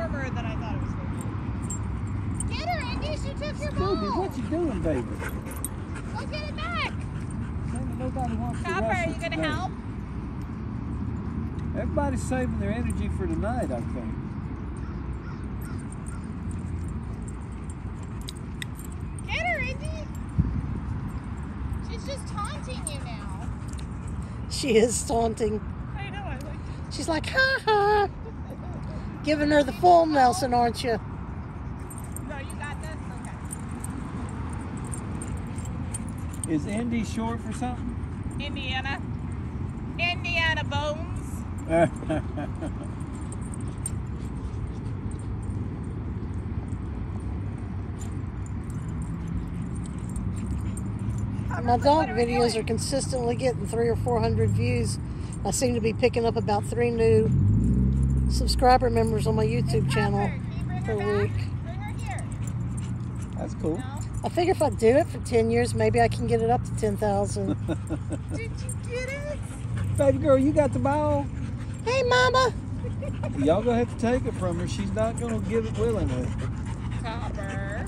warmer than I thought it was going to be. Get her, Indy. She took your Scooby, ball. what you doing, baby? Go get it back. Nobody wants to Copper, rush are you going to help? Everybody's saving their energy for tonight, I think. Get her, Indy. She's just taunting you now. She is taunting. I know. I like. She's like, ha ha. Giving her the full Nelson, aren't you? No, you got this? Okay. Is Indy short for something? Indiana. Indiana Bones. My dog videos are consistently getting three or four hundred views. I seem to be picking up about three new subscriber members on my YouTube channel. per week. Bring her here. That's cool. I figure if I do it for 10 years, maybe I can get it up to 10,000. Did you get it? Baby girl, you got the ball? hey, Mama! Y'all gonna have to take it from her. She's not gonna give it willingly. Copper.